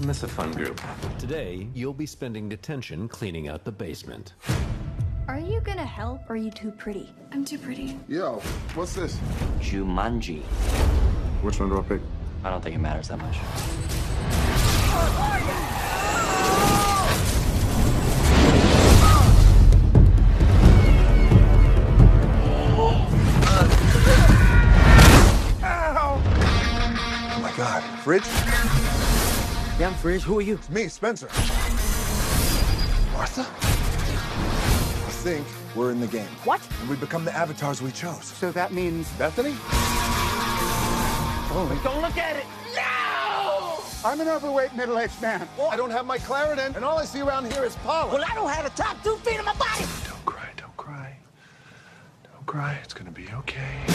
Miss a fun group. Today, you'll be spending detention cleaning out the basement. Are you gonna help or are you too pretty? I'm too pretty. Yo, what's this? Jumanji. Which one do I pick? I don't think it matters that much. Oh my god. Fridge? Yeah, I'm Fridge. Who are you? It's me, Spencer. Martha? I think we're in the game. What? And we become the avatars we chose. So that means Bethany? oh don't look at it. No! I'm an overweight middle-aged man. I don't have my Claritin, and all I see around here is pollen. Well, I don't have the top two feet of my body. Don't cry, don't cry. Don't cry, it's gonna be okay.